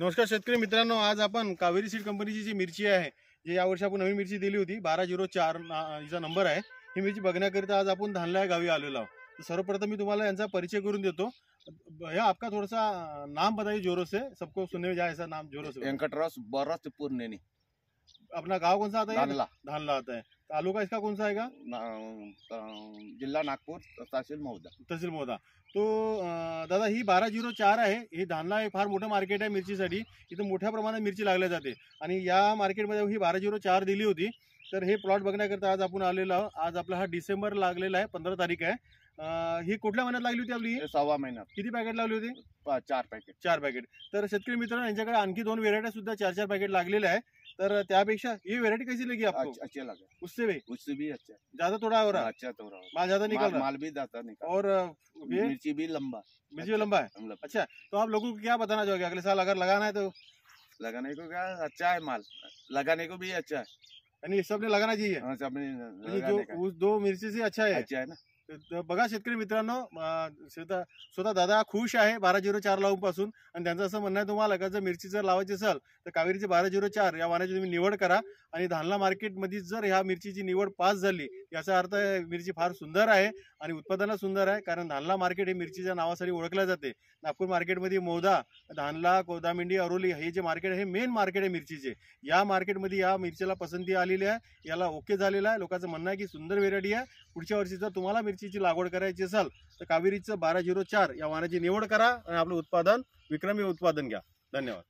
नमस्कार शेतकरी मित्रांनो आज आपण कावेरी सीड कंपनीची जी मिरची आहे जी यावर्षी आपण नवीन मिरची दिली होती बारा झिरो चार हिचा नंबर आहे ही मिरची बघण्याकरिता आज आपण धानला या गावी आलेलो आहोत. सर्वप्रथम मी तुम्हाला यांचा परिचय करून देतो. भैया आपका थोड़ा सा नाम बताइए जोरों से सबको सुनने में जाए ऐसा नाम जोरों से वेंकटराव बरस पूर्णेनी अपना गांव कौन सा आता है? धानला. धानला आता है. तालुका इसका कौन सा आएगा ना- अं, जिल्हा नागपूर तहसील मौदा. तहसील मोदा. तो अं, दादा ही बारा झिरो चार आहे. ही धानला हे फार मोठं मार्केट आहे मिरचीसाठी. इथं मोठ्या प्रमाणात मिरची लागल्या जाते. आणि या मार्केटमध्ये ही बारा झिरो चार दिली होती. तर हे प्लॉट बघण्याकरता आज आपण आलेलो आहोत. आज आपला हा डिसेंबर लागलेला आहे पंधरा तारीख आहे. अं, ही कुठल्या महिन्यात लागली होती आपली हे? सव्वा महिन्यात. किती पॅकेट लावली होती? पा- चार पॅकेट चार पॅकेट तर शेतकरी मित्रांनो यांच्याकडे आणखी दोन व्हेरायटी सुद्धा चार चार पॅकेट लागलेले आहे. तर त्यापेक्षा ही व्हेरायटी कैसी लगी आपको? अच्छे अच्छे लगे। उससे भी? उससे भी अच्छा। ज़्यादा थोड़ा हो रहा है अच्छा तो माल ज़्यादा निकल माल, रहा है? माल भी जाता निकल। और मिर्ची भी लंबा। मिर्ची भी लंबा है? अच्छा तो आप लोगों को क्या बताना चाहोगे? अगले साल अगर लगाना है तो? लगाने को क्या अच्छा है माल। लगाने को भी अच्छा है। यानी सबने लगाना चाहिए? हाँ, सब में म्हणजे लगाने का। जो उस दो मिरची से अच्छा आहे अच्छा है ना? तर बघा शेतकरी मित्रांनो अं, स्वतः स्वतः दादा खुश आहे बारा झिरो चार लावूनपासून. आणि त्यांचं असं म्हणणं आहे तुम्हाला का जर मिरची जर लावायची असेल तर कावेरीचे बारा झिरो चार या वाहनाची तुम्ही निवड करा. आणि धानला मार्केटमध्ये जर ह्या मिरचीची निवड पास झाली याचा अर्थ मिरची फार सुंदर आहे आणि उत्पादनाला सुंदर आहे कारण धानला मार्केट हे मिरचीच्या नावासाठी ओळखल्या जाते. नागपूर मार्केटमध्ये मोदा धानला कोदामिंडी अरोली हे जे मार्केट आहे हे मेन मार्केट आहे मिरचीचे. या मार्केटमध्ये या मिरचीला पसंती आलेली आहे याला ओके झालेलं आहे. लोकांचं म्हणणं आहे की सुंदर व्हेरायटी आहे. पुढच्या वर्षी जर तुम्हाला मिरचीची लागवड करायची असेल तर कावेरीचं बारा झिरो चार या वाहनाची निवड करा आणि आपलं उत्पादन विक्रमी उत्पादन घ्या. धन्यवाद.